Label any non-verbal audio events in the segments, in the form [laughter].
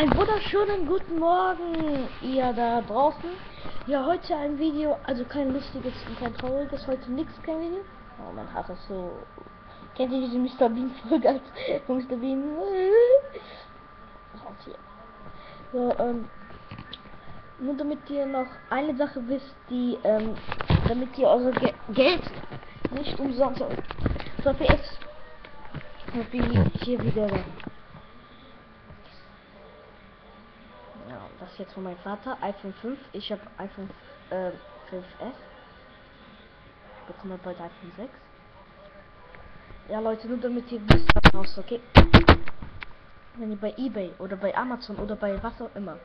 Einen wunderschönen guten Morgen, ihr da draußen. Ja, heute ein Video, also kein lustiges und kein trauriges, heute nichts, kein Video. Oh, mein Haar ist so... Kennt ihr diese Mr. Bean Folge als [laughs] Mr. Bean? Raus hier. So, ähm... Nur damit ihr noch eine Sache wisst, die, ähm, damit ihr euer Ge Geld nicht umsonst... So, PS. Wie hier wieder da. Ja, das ist jetzt von meinem Vater, iPhone 5. Ich habe iPhone äh, 5S. Ich bekomme bald iPhone 6. Ja Leute, nur damit ihr wisst, was okay? Wenn ihr bei Ebay oder bei Amazon oder bei was auch immer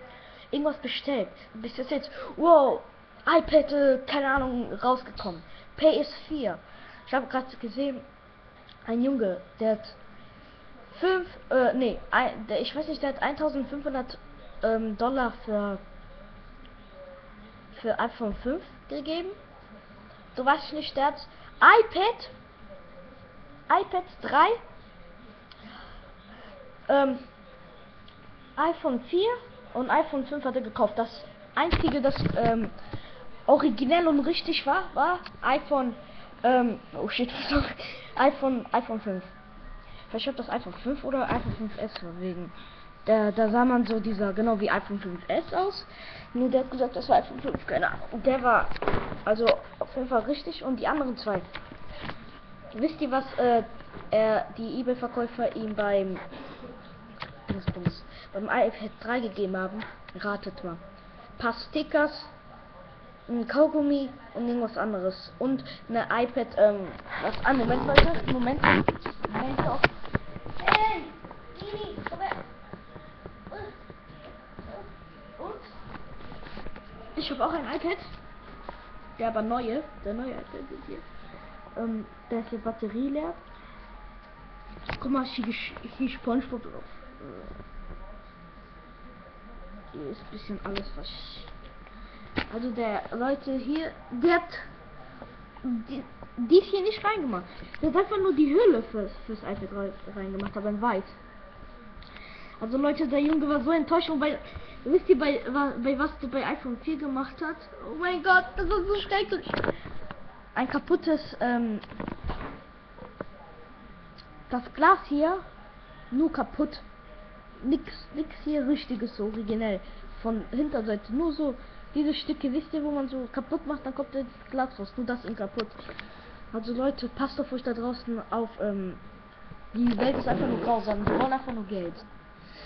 irgendwas bestellt, bis jetzt jetzt, wow, iPad, äh, keine Ahnung, rausgekommen. PS4. Ich habe gerade gesehen, ein Junge, der hat 5, äh, nee, ein, der, ich weiß nicht, der hat 1500 ähm, Dollar für für iPhone 5 gegeben. So weiß ich nicht, der hat iPad iPad 3 ähm, iPhone 4 und iPhone 5 hat er gekauft. Das einzige, das ähm, originell und richtig war, war iPhone ähm, oh shit, [laughs] iPhone iPhone 5. Vielleicht habe das iPhone 5 oder iPhone 5S wegen da, da sah man so dieser, genau wie iPhone 5S aus. Nur der hat gesagt, das war iPhone 5, keine Ahnung. Der war also auf jeden Fall richtig und die anderen zwei. Wisst ihr, was äh, er, die eBay-Verkäufer ihm beim, beim iPad 3 gegeben haben? Ratet mal. Ein paar Stickers, ein Kaugummi und irgendwas anderes. Und eine iPad, ähm, was an. Moment, Leute, Moment. Moment auch. Hey! Ich habe auch ein iPad. Der aber neue. Der neue iPad ist hier. Ähm, der ist die Batterie leer. Guck mal, hier, hier Spongebob drauf. Hier ist ein bisschen alles was. Also der Leute hier, der hat die, die hier nicht reingemacht. Der hat einfach nur die Hülle fürs, fürs iPad reingemacht, aber in weiß. Also Leute, der Junge war so enttäuscht, weil wisst ihr bei, bei was der bei iPhone 4 gemacht hat? Oh mein Gott, das ist so schrecklich. Ein kaputtes, ähm, das Glas hier, nur kaputt. Nix, nix hier richtiges, so originell. Von Hinterseite, nur so diese Stücke, wisst ihr, wo man so kaputt macht, dann kommt das Glas raus, nur das in kaputt. Also Leute, passt auf euch da draußen auf, ähm, die Welt ist einfach nur grausam, wir wollen einfach nur Geld.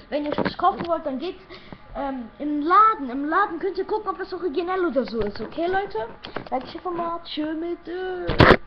Wenn ihr es kaufen wollt, dann geht's ähm, im Laden. Im Laden könnt ihr gucken, ob das originell oder so ist. Okay, Leute? Einfach mal, tschö mit. Äh